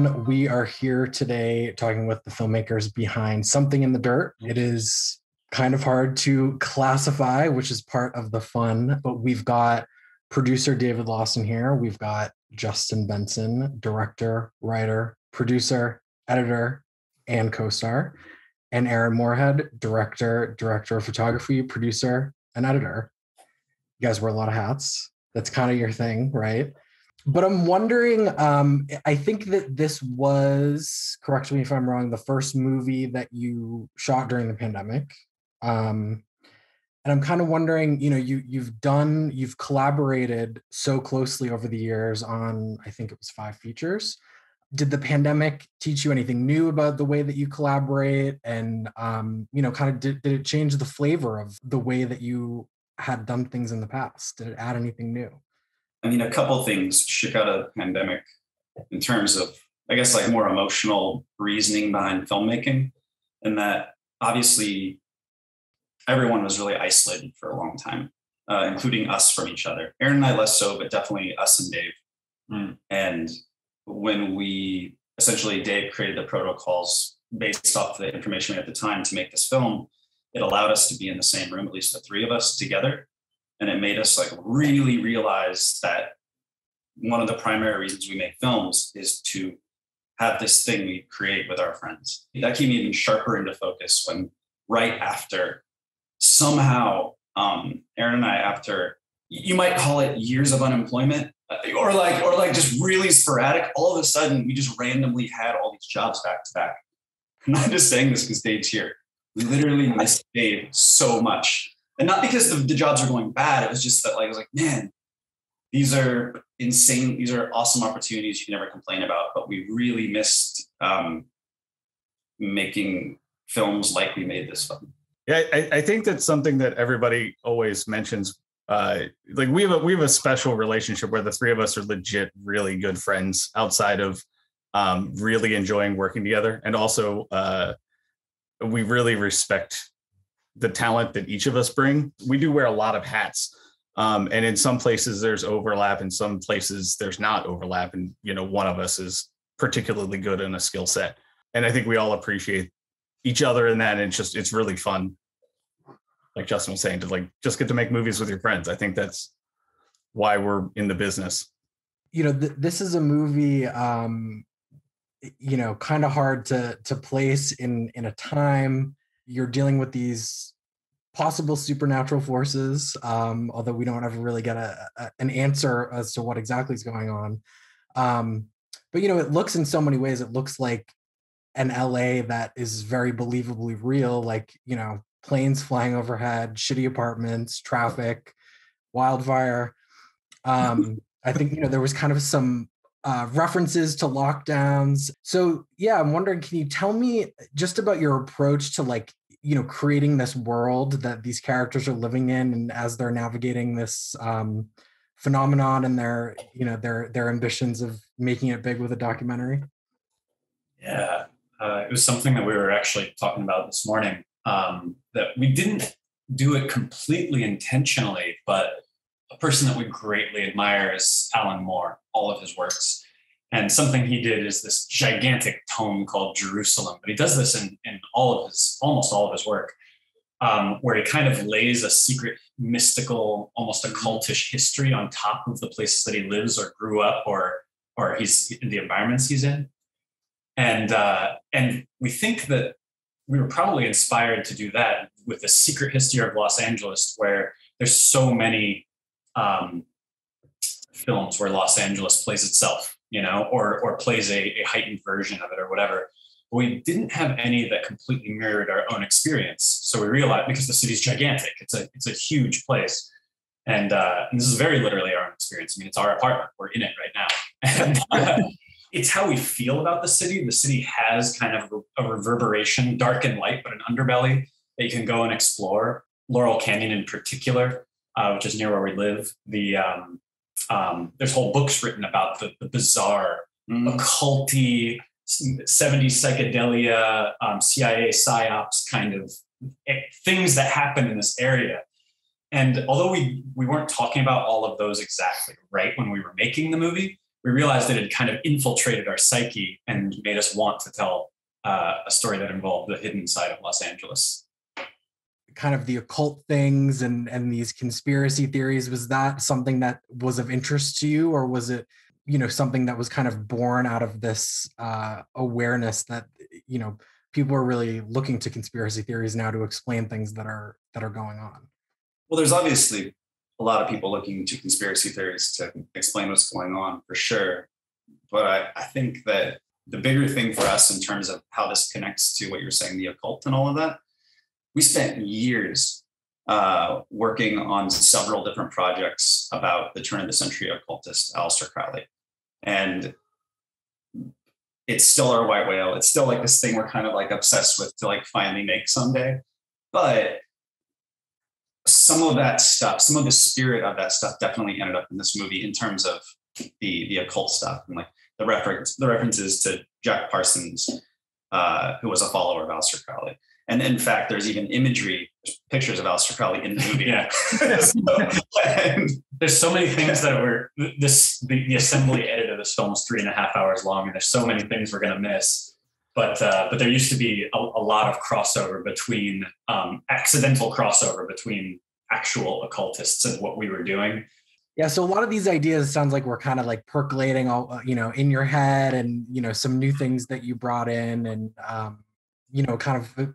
everyone. We are here today talking with the filmmakers behind Something in the Dirt. It is kind of hard to classify, which is part of the fun, but we've got producer David Lawson here. We've got Justin Benson, director, writer, producer, editor, and co star, and Aaron Moorhead, director, director of photography, producer, and editor. You guys wear a lot of hats. That's kind of your thing, right? But I'm wondering. Um, I think that this was, correct me if I'm wrong, the first movie that you shot during the pandemic. Um, and I'm kind of wondering, you know, you you've done, you've collaborated so closely over the years on, I think it was five features. Did the pandemic teach you anything new about the way that you collaborate? And um, you know, kind of did, did it change the flavor of the way that you had done things in the past? Did it add anything new? I mean, a couple things shook out of the pandemic in terms of, I guess, like more emotional reasoning behind filmmaking, and that obviously everyone was really isolated for a long time, uh, including us from each other. Aaron and I less so, but definitely us and Dave. Mm. And when we essentially Dave created the protocols based off the information we had at the time to make this film, it allowed us to be in the same room, at least the three of us together, and it made us like really realize that one of the primary reasons we make films is to have this thing we create with our friends. That came even sharper into focus when right after somehow um, Aaron and I, after you might call it years of unemployment, uh, or like or like just really sporadic, all of a sudden we just randomly had all these jobs back to back. I'm not just saying this because Dave's here. We literally missed Dave so much and not because the, the jobs are going bad. It was just that like I was like, man, these are insane. These are awesome opportunities you can never complain about. But we really missed um, making films like we made this one. Yeah, I, I think that's something that everybody always mentions. Uh, like we have a we have a special relationship where the three of us are legit really good friends outside of um, really enjoying working together, and also uh, we really respect the talent that each of us bring. We do wear a lot of hats. Um, and in some places there's overlap, in some places there's not overlap. And, you know, one of us is particularly good in a skill set. And I think we all appreciate each other in that. And it's just, it's really fun. Like Justin was saying, to like just get to make movies with your friends. I think that's why we're in the business. You know, th- this is a movie, um, you know, kind of hard to to place in in a time you're dealing with these possible supernatural forces, um, although we don't ever really get a, a, an answer as to what exactly is going on. Um, but you know, it looks in so many ways. It looks like an LA that is very believably real, like you know, planes flying overhead, shitty apartments, traffic, wildfire. Um, I think you know there was kind of some uh, references to lockdowns. So yeah, I'm wondering, can you tell me just about your approach to like you know creating this world that these characters are living in and as they're navigating this um, phenomenon and their you know their their ambitions of making it big with a documentary? Yeah uh, it was something that we were actually talking about this morning um, that we didn't do it completely intentionally but a person that we greatly admire is alan moore all of his works and something he did is this gigantic tome called Jerusalem. But he does this in, in all of his, almost all of his work, um, where he kind of lays a secret, mystical, almost occultish history on top of the places that he lives or grew up or or he's in the environments he's in. And uh, and we think that we were probably inspired to do that with the secret history of Los Angeles, where there's so many um, films where Los Angeles plays itself you know, or or plays a, a heightened version of it or whatever. But we didn't have any that completely mirrored our own experience. So we realized because the city's gigantic, it's a it's a huge place. And, uh, and this is very literally our own experience. I mean, it's our apartment. We're in it right now. And uh, it's how we feel about the city. The city has kind of a reverberation, dark and light, but an underbelly that you can go and explore. Laurel Canyon in particular, uh, which is near where we live. The um, um, there's whole books written about the, the bizarre, mm. occulty, 70s psychedelia, um, CIA psyops kind of eh, things that happen in this area. And although we we weren't talking about all of those exactly right when we were making the movie, we realized that it had kind of infiltrated our psyche and made us want to tell uh, a story that involved the hidden side of Los Angeles. Kind of the occult things and and these conspiracy theories. Was that something that was of interest to you, or was it, you know, something that was kind of born out of this uh, awareness that you know people are really looking to conspiracy theories now to explain things that are that are going on? Well, there's obviously a lot of people looking to conspiracy theories to explain what's going on for sure. But I, I think that the bigger thing for us in terms of how this connects to what you're saying, the occult and all of that, we spent years uh, working on several different projects about the turn of the century occultist, Aleister Crowley. And it's still our white whale. It's still like this thing we're kind of like obsessed with to like finally make someday. But some of that stuff, some of the spirit of that stuff definitely ended up in this movie in terms of the the occult stuff and like the reference the references to Jack Parsons, uh, who was a follower of Aleister Crowley. And in fact, there's even imagery, pictures of Aleister Crowley in the movie. Yeah. so, there's so many things that were this the, the, assembly edit of this film is three and a half hours long, and there's so many things we're gonna miss. But uh, but there used to be a, a lot of crossover between um, accidental crossover between actual occultists and what we were doing. Yeah, so a lot of these ideas sounds like we're kind of like percolating all uh, you know in your head, and you know some new things that you brought in, and um, you know kind of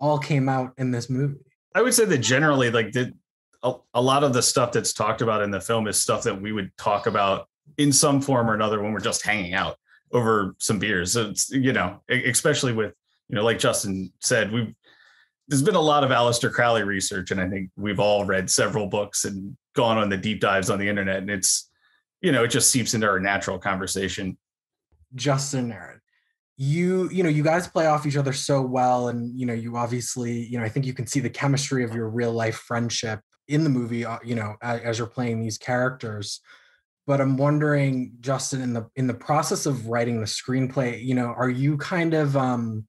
all came out in this movie. I would say that generally, like the, a, a lot of the stuff that's talked about in the film is stuff that we would talk about in some form or another when we're just hanging out over some beers. So it's you know, especially with you know, like Justin said, we've there's been a lot of Aleister Crowley research, and I think we've all read several books and gone on the deep dives on the internet, and it's you know it just seeps into our natural conversation. Justin Aaron, you you know you guys play off each other so well, and you know you obviously you know I think you can see the chemistry of your real life friendship in the movie. Uh, you know as, as you're playing these characters. But I'm wondering, Justin, in the in the process of writing the screenplay, you know, are you kind of um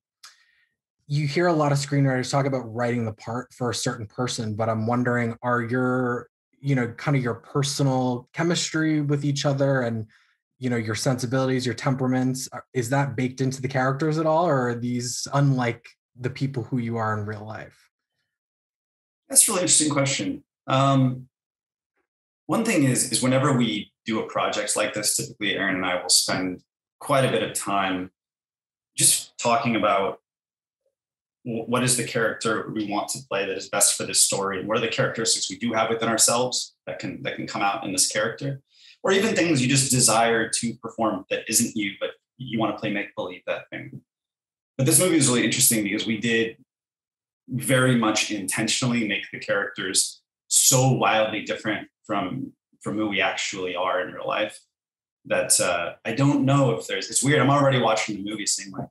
you hear a lot of screenwriters talk about writing the part for a certain person, but I'm wondering, are your, you know, kind of your personal chemistry with each other and, you know, your sensibilities, your temperaments, is that baked into the characters at all? Or are these unlike the people who you are in real life? That's a really interesting question. Um, one thing is, is whenever we do a project like this, typically Aaron and I will spend quite a bit of time just talking about what is the character we want to play that is best for this story and what are the characteristics we do have within ourselves that can that can come out in this character or even things you just desire to perform that isn't you but you want to play make believe that thing but this movie is really interesting because we did very much intentionally make the characters so wildly different from from who we actually are in real life that uh, I don't know if there's. It's weird. I'm already watching the movie saying like,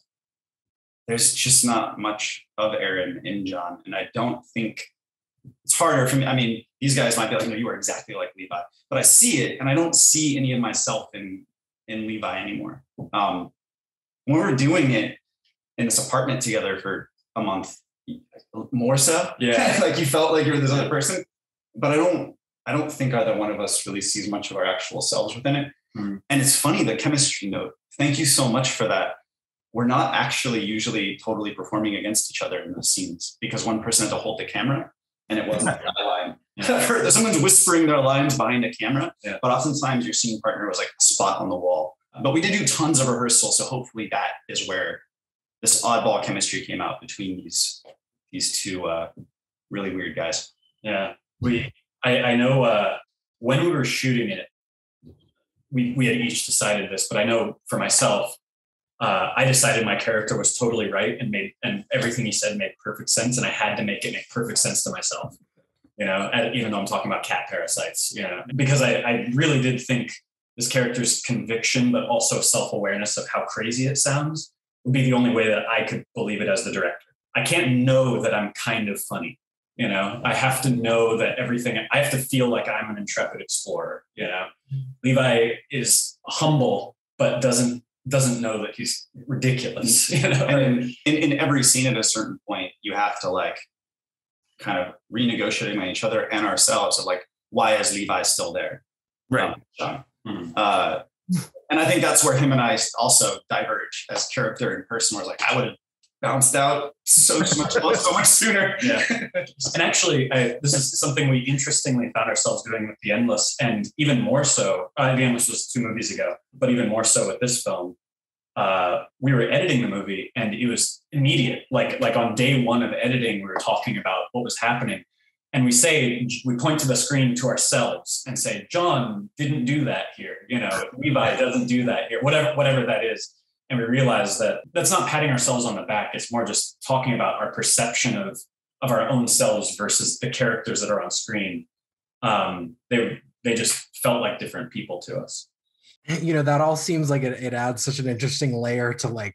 there's just not much of Aaron in John. And I don't think it's harder for me. I mean, these guys might be like, no, you are exactly like Levi, but I see it and I don't see any of myself in, in Levi anymore. Um, when we were doing it in this apartment together for a month, more so, yeah, like you felt like you were this other person, but I don't, I don't think either one of us really sees much of our actual selves within it. Mm-hmm. And it's funny, the chemistry note. Thank you so much for that we're not actually usually totally performing against each other in those scenes because one person had to hold the camera and it wasn't a line. Yeah. Someone's whispering their lines behind a camera, yeah. but oftentimes your scene partner was like a spot on the wall. But we did do tons of rehearsal, so hopefully that is where this oddball chemistry came out between these these two uh, really weird guys. Yeah, we I, I know uh, when we were shooting it, we we had each decided this, but I know for myself, uh, I decided my character was totally right and made and everything he said made perfect sense, and I had to make it make perfect sense to myself. You know, even though I'm talking about cat parasites, you know, because I, I really did think this character's conviction, but also self awareness of how crazy it sounds, would be the only way that I could believe it as the director. I can't know that I'm kind of funny. You know, I have to know that everything, I have to feel like I'm an intrepid explorer. You know, Levi is humble, but doesn't doesn't know that he's ridiculous. You know? And in, in, every scene at a certain point, you have to like kind of renegotiating with each other and ourselves of like, why is Levi still there? Right. Um, mm-hmm. uh, and I think that's where him and I also diverge as character and person. Where like I would have bounced out so much so much sooner. Yeah. and actually, I, this is something we interestingly found ourselves doing with The Endless, and even more so. Uh, the Endless was two movies ago, but even more so with this film. Uh, we were editing the movie, and it was immediate. Like like on day one of editing, we were talking about what was happening, and we say we point to the screen to ourselves and say, "John didn't do that here." You know, Levi doesn't do that here. Whatever whatever that is and we realized that that's not patting ourselves on the back. It's more just talking about our perception of of our own selves versus the characters that are on screen. Um, they they just felt like different people to us. You know that all seems like it, it adds such an interesting layer to like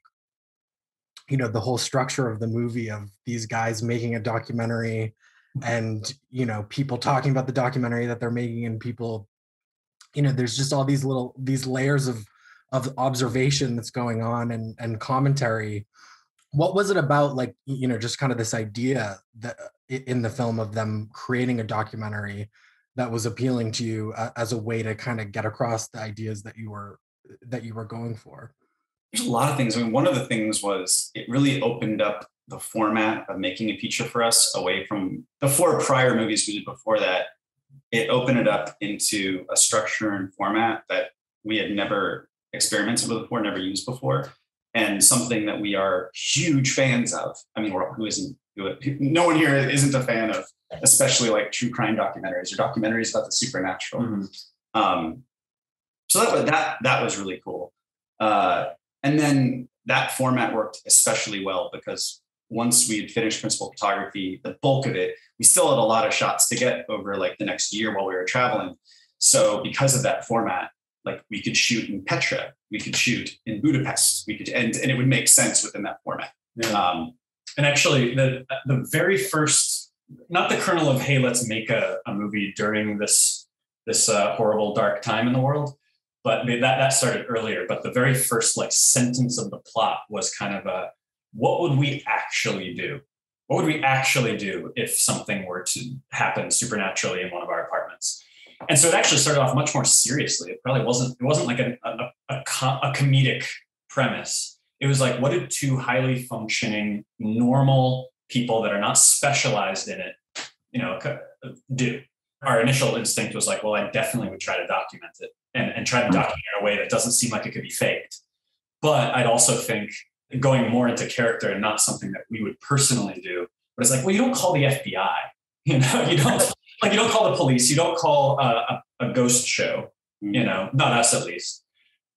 you know the whole structure of the movie of these guys making a documentary and you know people talking about the documentary that they're making and people you know there's just all these little these layers of of observation that's going on and and commentary what was it about like you know just kind of this idea that in the film of them creating a documentary that was appealing to you uh, as a way to kind of get across the ideas that you were that you were going for? There's a lot of things. I mean one of the things was it really opened up the format of making a feature for us away from the four prior movies we did before that. It opened it up into a structure and format that we had never experimented with before, never used before, and something that we are huge fans of. I mean, who isn't? Who, no one here isn't a fan of, especially like true crime documentaries or documentaries about the supernatural. Mm-hmm. Um, so that that that was really cool. Uh, and then that format worked especially well because once we had finished principal photography, the bulk of it, we still had a lot of shots to get over like the next year while we were traveling. So because of that format, like we could shoot in Petra, we could shoot in Budapest, we could, and, and it would make sense within that format. Yeah. Um, and actually, the the very first, not the kernel of hey, let's make a, a movie during this this uh, horrible dark time in the world, but that that started earlier. But the very first like sentence of the plot was kind of a what would we actually do? What would we actually do if something were to happen supernaturally in one of our? And so it actually started off much more seriously. It probably wasn't. It wasn't like a a, a, a comedic premise. It was like, what did two highly functioning, normal people that are not specialized in it, you know, do? Our initial instinct was like, well, I definitely would try to document it and, and try to mm-hmm. document it in a way that doesn't seem like it could be faked. But I'd also think going more into character and not something that we would personally do. But it's like, well, you don't call the FBI. You know, you don't like you don't call the police, you don't call a, a, ghost show, you mm-hmm. know, not us at least.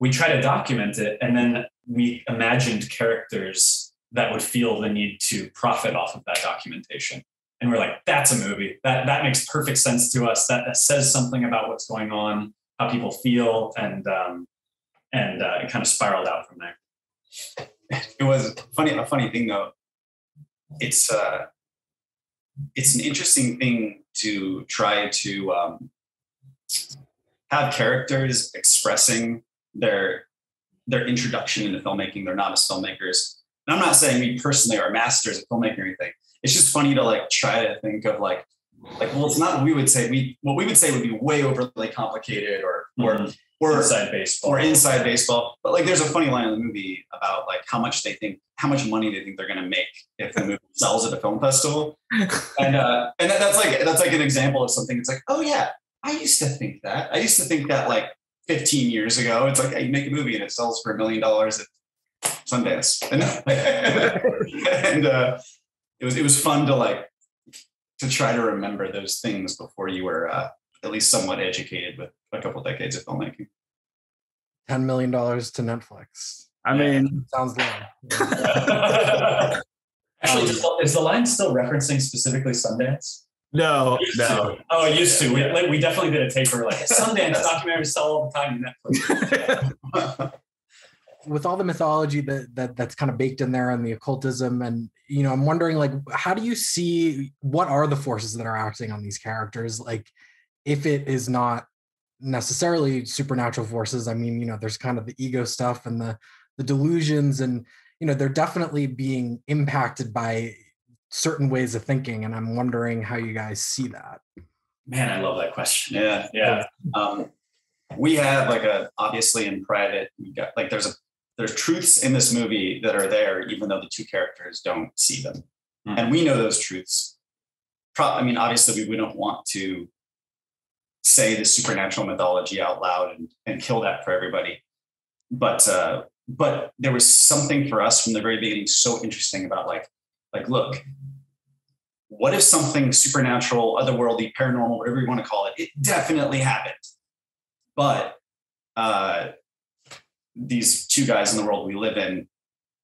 We try to document it, and then we imagined characters that would feel the need to profit off of that documentation. And we're like, that's a movie. That that makes perfect sense to us. That, that says something about what's going on, how people feel, and um, and uh, it kind of spiraled out from there. It was funny. A funny thing though, it's uh, it's an interesting thing to try to um, have characters expressing their their introduction into filmmaking. They're not as filmmakers. And I'm not saying we personally are masters of filmmaking or anything. It's just funny to like try to think of like like well, it's not what we would say. We what we would say would be way overly complicated or or mm-hmm or inside baseball or inside baseball. But like, there's a funny line in the movie about like how much they think, how much money they think they're going to make if the movie sells at a film festival. And uh, and that's like that's like an example of something. It's like, oh yeah, I used to think that. I used to think that like 15 years ago. It's like, you make a movie and it sells for a million dollars at Sundance, and, and uh, it was it was fun to like to try to remember those things before you were uh, at least somewhat educated with a couple decades of filmmaking. Ten million dollars to Netflix. I mean, sounds low. Actually, is the line still referencing specifically Sundance? No, no. To. Oh, it used to. We, we definitely did a taper like Sundance documentaries sell all the time in Netflix. With all the mythology that, that that's kind of baked in there and the occultism, and you know, I'm wondering like, how do you see what are the forces that are acting on these characters? Like, if it is not necessarily supernatural forces i mean you know there's kind of the ego stuff and the the delusions and you know they're definitely being impacted by certain ways of thinking and i'm wondering how you guys see that. Man i love that question. Yeah yeah. Um, we have like a obviously in private, we got like there's a there's truths in this movie that are there, even though the two characters don't see them, Mhm. and we know those truths. Pro- I mean, obviously, we, don't want to say the supernatural mythology out loud and, and kill that for everybody, but uh, but there was something for us from the very beginning so interesting about like like look what if something supernatural otherworldly paranormal whatever you want to call it it definitely happened but uh these two guys in the world we live in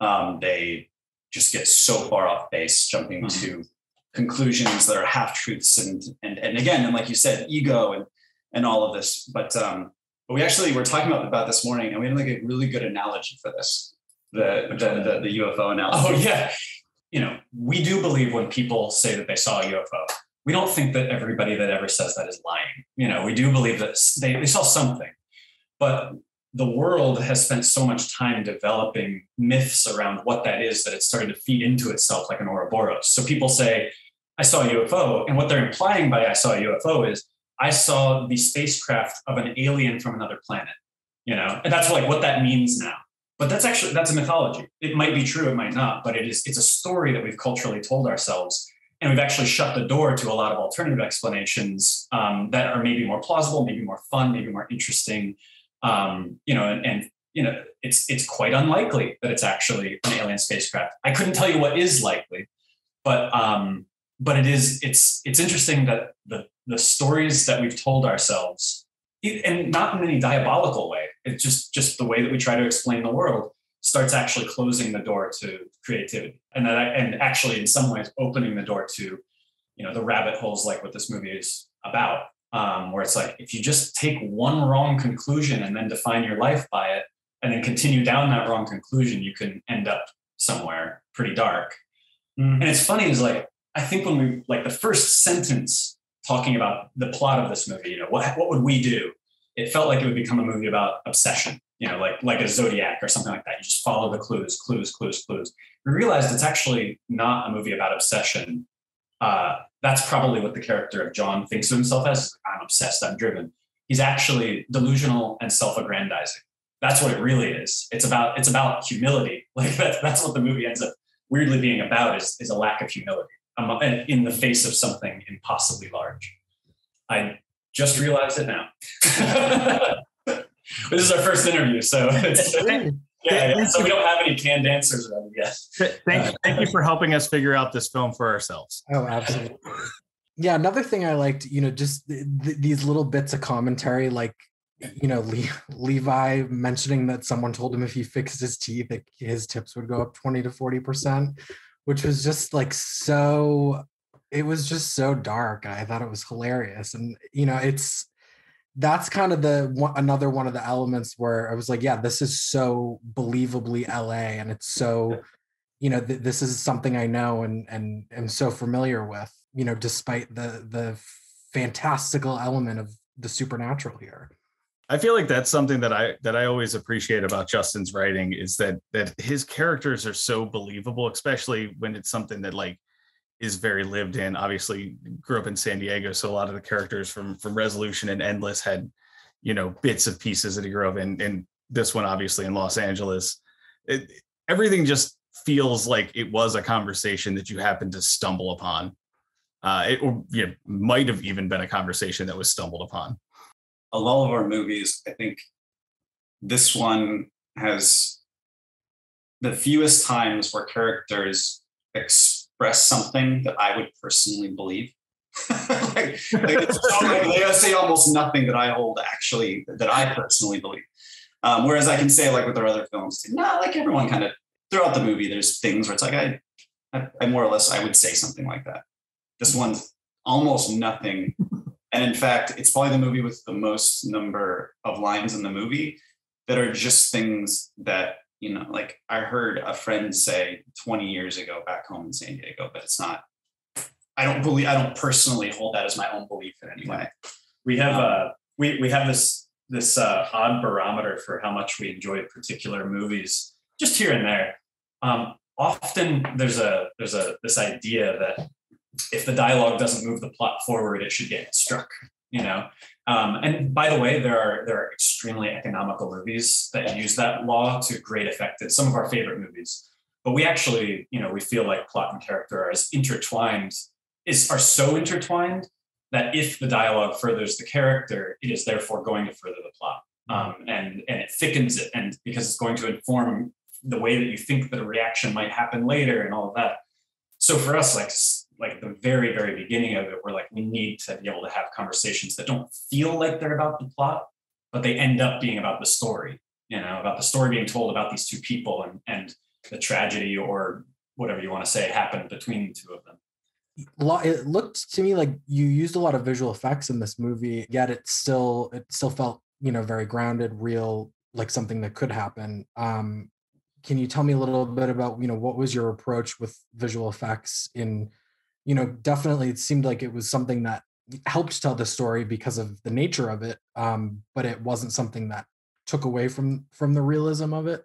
um they just get so far off base jumping Mhm. to conclusions that are half truths and and and again and like you said ego and and all of this but um but we actually were talking about about this morning, and we had like a really good analogy for this. The the, the, the UFO analogy. Oh yeah. You know, we do believe when people say that they saw a UFO. We don't think that everybody that ever says that is lying. You know, we do believe that they, they saw something. But the world has spent so much time developing myths around what that is that it's starting to feed into itself like an Ouroboros. So people say, I saw a UFO. And what they're implying by I saw a UFO is I saw the spacecraft of an alien from another planet. You know, and that's like what that means now but that's actually that's a mythology it might be true it might not but it is it's a story that we've culturally told ourselves and we've actually shut the door to a lot of alternative explanations um, that are maybe more plausible maybe more fun maybe more interesting um, you know and, and you know it's it's quite unlikely that it's actually an alien spacecraft. I couldn't tell you what is likely but um but it is it's it's interesting that the the stories that we've told ourselves and not in any diabolical way it's just just the way that we try to explain the world starts actually closing the door to creativity. And that and actually in some ways opening the door to you know the rabbit holes like what this movie is about um, where it's like if you just take one wrong conclusion and then define your life by it and then continue down that wrong conclusion you can end up somewhere pretty dark and it's funny is like i think when we like the first sentence talking about the plot of this movie you know what, what would we do it felt like it would become a movie about obsession, you know, like like a Zodiac or something like that. You just follow the clues, clues, clues, clues. We realized it's actually not a movie about obsession. Uh, that's probably what the character of John thinks of himself as. I'm obsessed. I'm driven. He's actually delusional and self-aggrandizing. That's what it really is. It's about it's about humility. Like that's that's what the movie ends up weirdly being about is is a lack of humility um, in the face of something impossibly large. I just realized it now. this is our first interview, so it's, yeah, yeah, so we don't have any canned answers ready yet. Thank, thank you for helping us figure out this film for ourselves. Oh, absolutely. yeah, another thing I liked, you know, just th- th- these little bits of commentary, like you know, Le- Levi mentioning that someone told him if he fixed his teeth, that his tips would go up twenty to forty percent, which was just like so. It was just so dark. I thought it was hilarious, and you know, it's that's kind of the one, another one of the elements where I was like, yeah, this is so believably LA, and it's so, you know, th- this is something I know and and am so familiar with. You know, despite the the fantastical element of the supernatural here. I feel like that's something that I that I always appreciate about Justin's writing is that that his characters are so believable, especially when it's something that like is very lived in. Obviously, grew up in San Diego, so a lot of the characters from from Resolution and Endless had, you know, bits of pieces that he grew up in. And this one, obviously, in Los Angeles, it, everything just feels like it was a conversation that you happened to stumble upon. Uh, it know, might have even been a conversation that was stumbled upon. Of all of our movies, I think this one has the fewest times where characters express something that I would personally believe. like, like they say almost nothing that I hold actually that I personally believe. Um, whereas I can say like with our other films, not like everyone kind of throughout the movie, there's things where it's like I, I, I more or less I would say something like that. This one's almost nothing. And in fact, it's probably the movie with the most number of lines in the movie that are just things that, you know, like I heard a friend say 20 years ago back home in San Diego, but it's not, I don't believe, I don't personally hold that as my own belief in any way. We have uh we we have this this uh, odd barometer for how much we enjoy particular movies, just here and there. Um, often there's a there's a this idea that if the dialogue doesn't move the plot forward, it should get struck. You know, Um, and by the way, there are there are extremely economical movies that use that law to great effect. It's some of our favorite movies. But we actually, you know, we feel like plot and character are as intertwined, is are so intertwined that if the dialogue furthers the character, it is therefore going to further the plot. Um, and and it thickens it, and because it's going to inform the way that you think that a reaction might happen later and all of that. So for us, like like the very very beginning of it we're like we need to be able to have conversations that don't feel like they're about the plot but they end up being about the story you know about the story being told about these two people and and the tragedy or whatever you want to say happened between the two of them. It looked to me like you used a lot of visual effects in this movie yet it still it still felt you know very grounded real like something that could happen. Um can you tell me a little bit about you know what was your approach with visual effects in you know, definitely it seemed like it was something that helped tell the story because of the nature of it, um, but it wasn't something that took away from from the realism of it.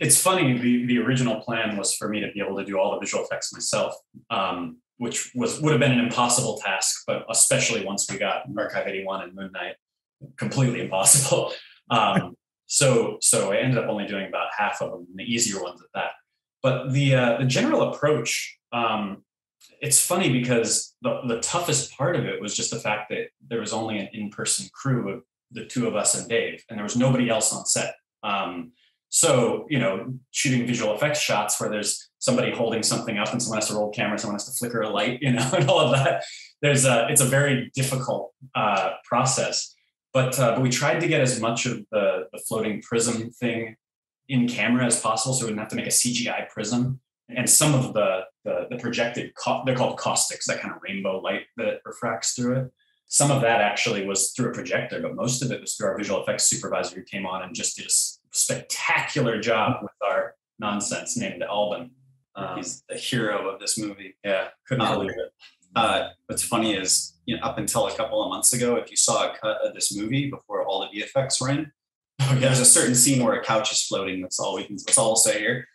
It's funny. The the original plan was for me to be able to do all the visual effects myself, um, which was would have been an impossible task, but especially once we got Archive 81 and Moon Knight, completely impossible. Um, so so I ended up only doing about half of them, the easier ones at that. But the uh, the general approach um, it's funny because the, the toughest part of it was just the fact that there was only an in-person crew of the two of us and Dave, and there was nobody else on set. Um, so, you know, shooting visual effects shots where there's somebody holding something up and someone has to roll camera, someone has to flicker a light, you know, and all of that. There's a, it's a very difficult uh, process. But, uh, but we tried to get as much of the, the floating prism thing in camera as possible so we didn't have to make a CGI prism and some of the the, the projected they're called caustics that kind of rainbow light that refracts through it some of that actually was through a projector but most of it was through our visual effects supervisor who came on and just did a spectacular job with our nonsense named Alban. Um, He's the hero of this movie. Yeah, couldn't um, believe it. Uh, what's funny is, you know, up until a couple of months ago, if you saw a cut of this movie before all the VFX were in, oh, yeah. there's a certain scene where a couch is floating. That's all we can. That's all I'll say here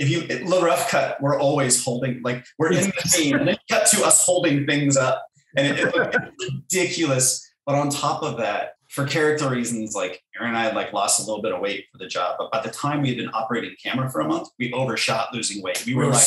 if you the rough cut, we're always holding like we're in the scene, and then cut to us holding things up, and it, it looked ridiculous. But on top of that, for character reasons, like Aaron and I had like lost a little bit of weight for the job, but by the time we had been operating camera for a month, we overshot losing weight. We were like,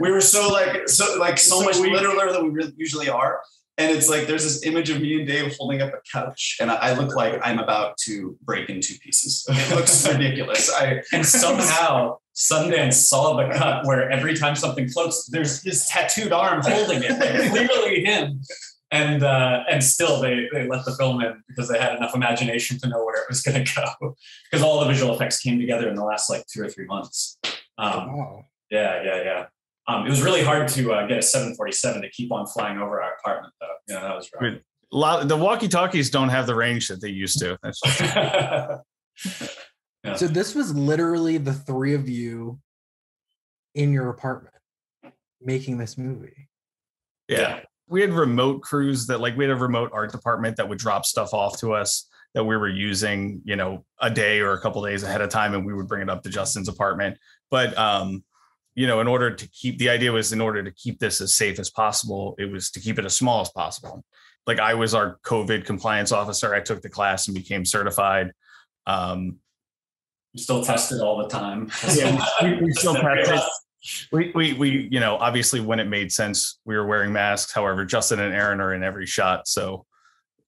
we were so like so like so, so much littler than we usually are. And it's like there's this image of me and Dave holding up a couch, and I, look like I'm about to break in two pieces. It looks ridiculous. I and somehow Sundance saw the cut where every time something floats, there's his tattooed arm holding it, like clearly him. And uh, and still they they let the film in because they had enough imagination to know where it was going to go because all the visual effects came together in the last like two or three months. Um, wow. Yeah, yeah, yeah. Um, it was really hard to uh, get a 747 to keep on flying over our apartment, though. Yeah, that was right. A lot, the walkie talkies don't have the range that they used to. yeah. So this was literally the three of you in your apartment making this movie. Yeah. yeah. We had remote crews that like we had a remote art department that would drop stuff off to us that we were using, you know, a day or a couple days ahead of time and we would bring it up to Justin's apartment. But um you know, in order to keep the idea was in order to keep this as safe as possible, it was to keep it as small as possible. Like I was our COVID compliance officer. I took the class and became certified. Um, still tested all the time. yeah, we, we still tested. We, we, we, you know, obviously when it made sense, we were wearing masks. However, Justin and Aaron are in every shot. So,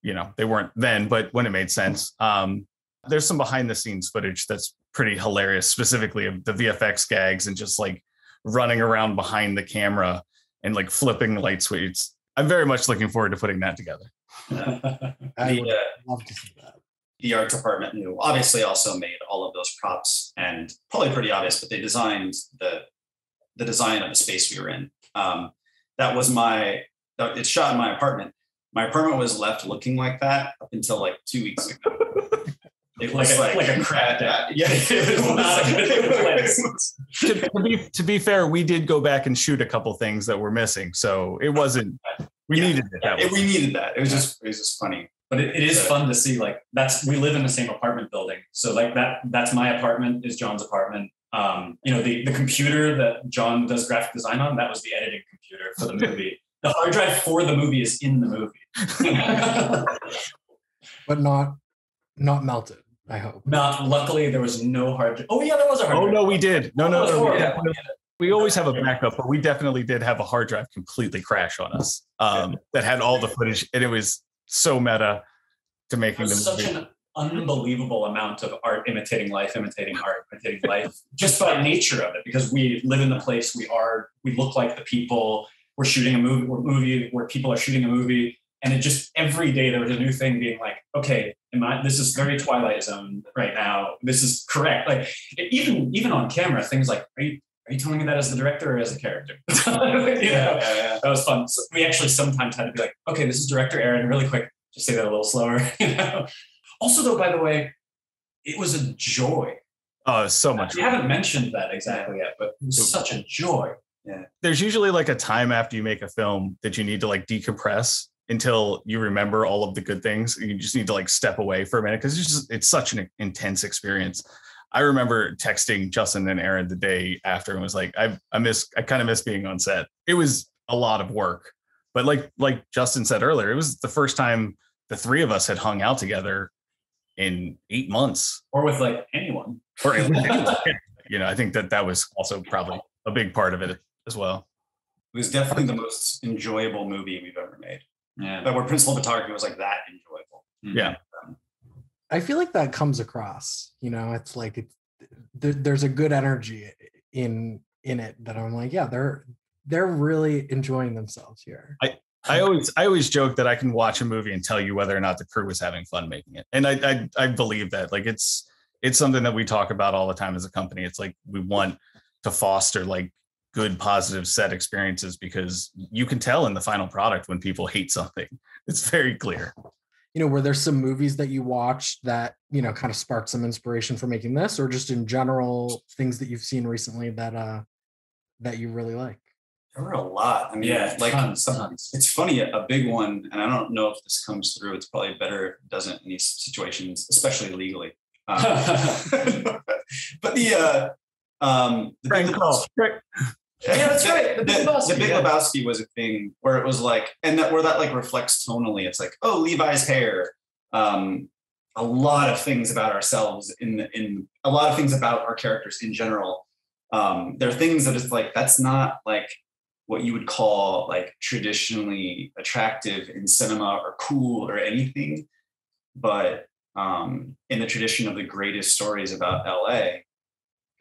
you know, they weren't then, but when it made sense, um, there's some behind the scenes footage that's pretty hilarious, specifically of the VFX gags and just like running around behind the camera and like flipping light switches. I'm very much looking forward to putting that together. I would uh, love to see that. The art department knew obviously also made all of those props and probably pretty obvious, but they designed the the design of the space we were in. Um, that was my it's shot in my apartment. My apartment was left looking like that up until like two weeks ago. It was like, like, a, like a crap dad. Yeah, it was not a good place. to, to, be to be fair, we did go back and shoot a couple things that were missing, so it wasn't. We yeah, needed it. it we needed that. It was just it was just funny. But it, it is fun to see. Like that's we live in the same apartment building, so like that that's my apartment is John's apartment. Um, you know the the computer that John does graphic design on that was the editing computer for the movie. the hard drive for the movie is in the movie. but not not melted. I hope. Not luckily there was no hard. Oh yeah, there was a hard. Oh drive. no, we did. No, no, Oh, no. We, we always have a backup, but we definitely did have a hard drive completely crash on us. Um, that had all the footage, and it was so meta to making was the such an unbelievable amount of art imitating life, imitating art, imitating life, just by nature of it. Because we live in the place we are, we look like the people. We're shooting a movie, we're movie where people are shooting a movie, and it just every day there was a new thing being like, okay, am I? This is very Twilight Zone right now. This is correct. Like even even on camera, things like, are you are you telling me that as the director or as a character? you know? Yeah, yeah. that was fun. So we actually sometimes had to be like, okay, this is director Aaron, really quick, just say that a little slower. You know? Also, though, by the way, it was a joy. Oh, so much. We haven't mentioned that exactly yet, but it was such a joy. Yeah. There's usually like a time after you make a film that you need to like decompress until you remember all of the good things. You just need to like step away for a minute because it's just it's such an intense experience. I remember texting Justin and Aaron the day after and was like, I I miss I kind of miss being on set. It was a lot of work, but like like Justin said earlier, it was the first time the three of us had hung out together in eight months. Or with like anyone. Or you know, I think that that was also probably a big part of it as well. It was definitely the most enjoyable movie we've ever made. Yeah. That where principal photography was like that enjoyable. Yeah. Um, I feel like that comes across. You know, it's like it's there, there's a good energy in in it that I'm like, yeah, they're they're really enjoying themselves here. I I always I always joke that I can watch a movie and tell you whether or not the crew was having fun making it. And I I, I believe that. Like it's it's something that we talk about all the time as a company. It's like we want to foster like good positive set experiences because you can tell in the final product when people hate something. It's very clear. You know, were there some movies that you watched that you know kind of sparked some inspiration for making this, or just in general things that you've seen recently that uh that you really like? There were a lot. I mean, Yeah, like tons, tons. it's funny, a a big one, and I don't know if this comes through. It's probably better if it doesn't in these situations, especially legally. Um, but the uh, um, the Big Frank Call. Yeah, that's right, The The, Big Lebowski, the Big yeah. Lebowski was a thing where it was like, and that where that like reflects tonally. It's like, oh, Levi's hair. Um, a lot of things about ourselves in in a lot of things about our characters in general. Um, there are things that it's like that's not like what you would call like traditionally attractive in cinema or cool or anything, but um, in the tradition of the greatest stories about LA,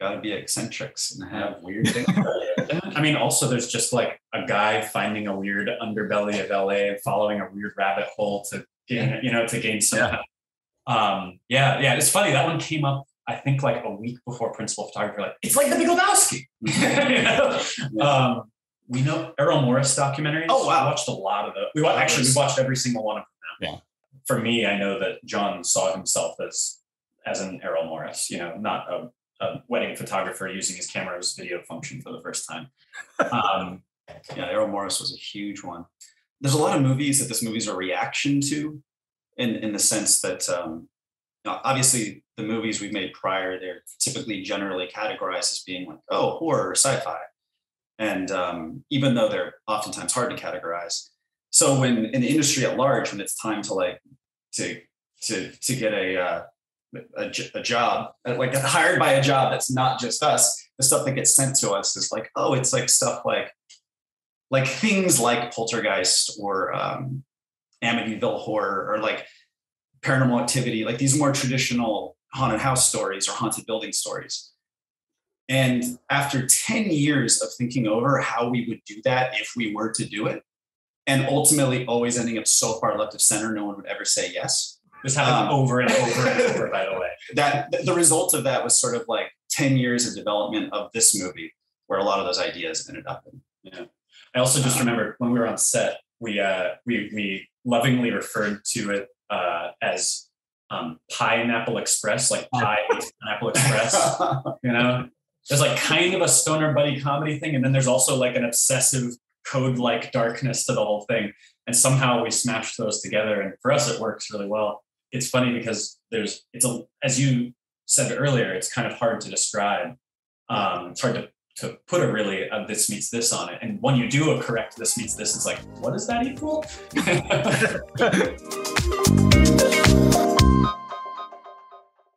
got to be eccentrics and have weird things. I mean, also there's just like a guy finding a weird underbelly of LA and following a weird rabbit hole to gain, you know, to gain some. Yeah. Um, yeah, yeah. It's funny that one came up. I think like a week before Principal Photography. Like it's like the Big Lebowski. You know? Yeah. um, we know Errol Morris documentaries. Oh, wow. We watched a lot of those. We wa- actually we watched every single one of them. Now. Yeah. For me, I know that John saw himself as as an Errol Morris. You know, not a a wedding photographer using his camera's video function for the first time. Um, Yeah, Errol Morris was a huge one. There's a lot of movies that this movie's a reaction to, in in the sense that um, obviously the movies we've made prior they're typically generally categorized as being like oh horror or sci-fi, and um, even though they're oftentimes hard to categorize, so when in the industry at large, when it's time to like to to to get a uh, a, a job, uh, like hired by a job that's not just us, the stuff that gets sent to us is like, oh, it's like stuff like like things like Poltergeist or um, Amityville Horror or like Paranormal Activity, like these more traditional haunted house stories or haunted building stories. And after 10 years of thinking over how we would do that if we were to do it, and ultimately always ending up so far left of center, no one would ever say yes. This happened Um, over and over and over, by the way. That the result of that was sort of like 10 years of development of this movie, where a lot of those ideas ended up in. I also just remember when we were on set, we uh, we we lovingly referred to it uh, as um, Pineapple Express, like Pie Pineapple Express. You know, there's like kind of a stoner buddy comedy thing, and then there's also like an obsessive code-like darkness to the whole thing. And somehow we smashed those together, and for us, it works really well. It's funny because there's it's a as you said earlier, it's kind of hard to describe. Um, it's hard to to put a really uh, this meets this on it. And when you do a correct this meets this, it's like, what does that equal?